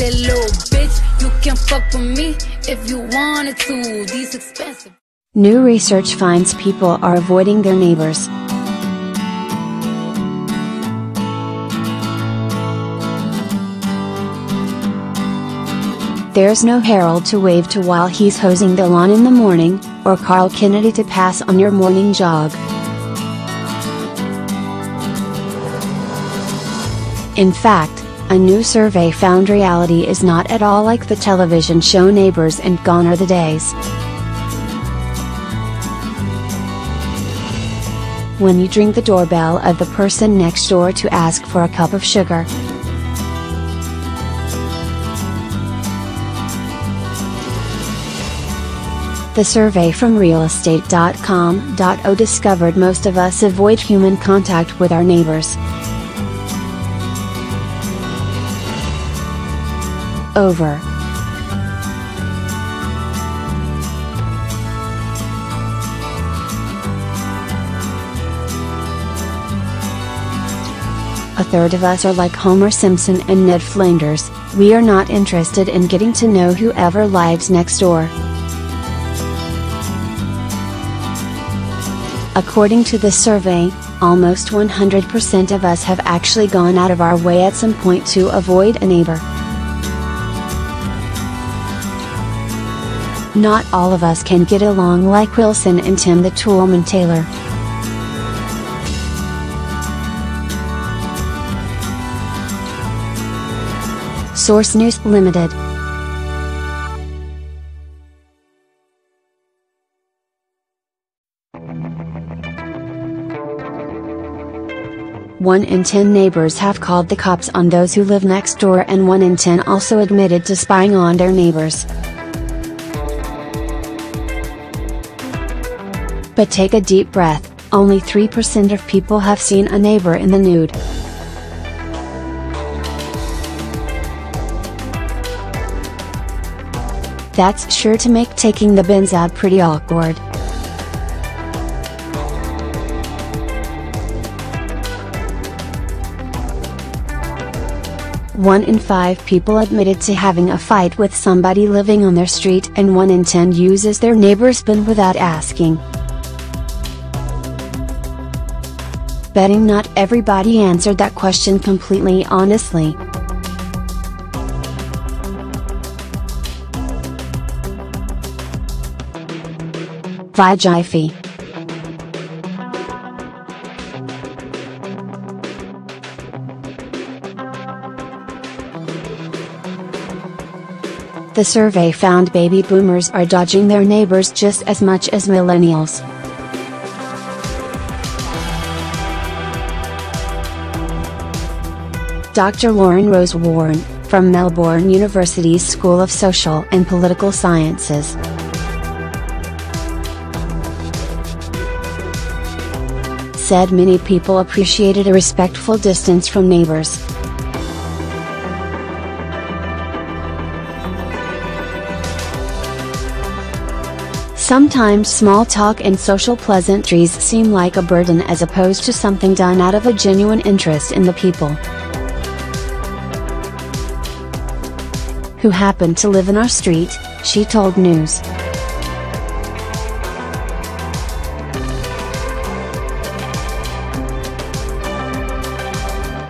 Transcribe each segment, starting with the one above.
Little bitch, you can fuck with me if you wanted to. These expensive. New research finds people are avoiding their neighbors. There's no Harold to wave to while he's hosing the lawn in the morning, or Karl Kennedy to pass on your morning jog. In fact, a new survey found reality is not at all like the television show Neighbors and Gone Are the Days. When you ring the doorbell of the person next door to ask for a cup of sugar. The survey from realestate.com.o discovered most of us avoid human contact with our neighbors. Over. A third of us are like Homer Simpson and Ned Flanders, we are not interested in getting to know whoever lives next door. According to the survey, almost 100% of us have actually gone out of our way at some point to avoid a neighbor. Not all of us can get along like Wilson and Tim the Toolman Taylor. Source News Limited. One in ten neighbors have called the cops on those who live next door, and one in ten also admitted to spying on their neighbors. But take a deep breath, only 3% of people have seen a neighbor in the nude. That's sure to make taking the bins out pretty awkward. One in five people admitted to having a fight with somebody living on their street, and one in ten uses their neighbor's bin without asking. Betting not everybody answered that question completely honestly. Vijayfi The survey found baby boomers are dodging their neighbors just as much as millennials. Dr. Lauren Rosewarne, from Melbourne University's School of Social and Political Sciences. Said many people appreciated a respectful distance from neighbors. Sometimes small talk and social pleasantries seem like a burden as opposed to something done out of a genuine interest in the people. Who happened to live in our street, she told News.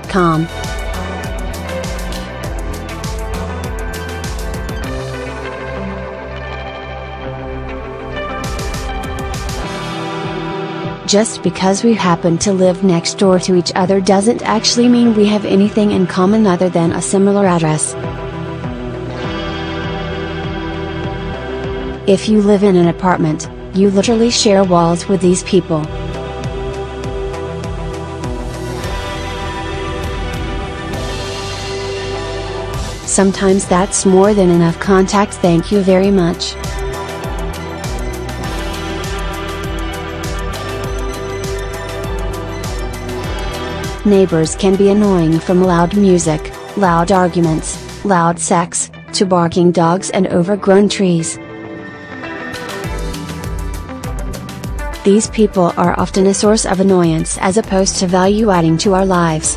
Com. Just because we happen to live next door to each other doesn't actually mean we have anything in common other than a similar address. If you live in an apartment, you literally share walls with these people. Sometimes that's more than enough contact thank you very much. Neighbors can be annoying from loud music, loud arguments, loud sex, to barking dogs and overgrown trees. these people are often a source of annoyance as opposed to value adding to our lives.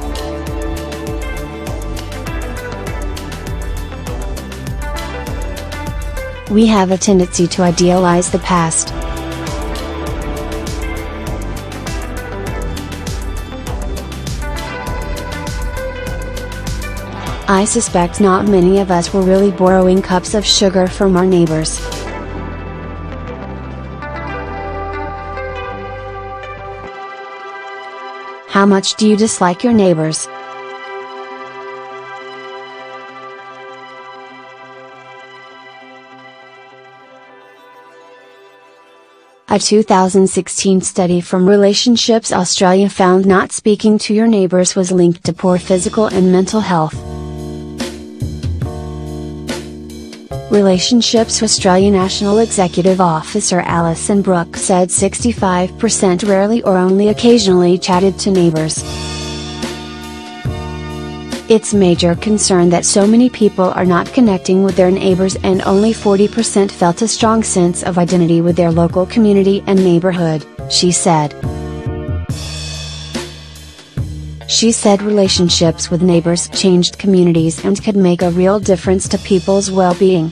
We have a tendency to idealize the past. I suspect not many of us were really borrowing cups of sugar from our neighbors. How much do you dislike your neighbors? A 2016 study from Relationships Australia found not speaking to your neighbors was linked to poor physical and mental health. Relationships Australia National Executive Officer Alison Brook said 65% rarely or only occasionally chatted to neighbors. It's major concern that so many people are not connecting with their neighbors and only 40% felt a strong sense of identity with their local community and neighborhood, she said. She said relationships with neighbors changed communities and could make a real difference to people's well-being.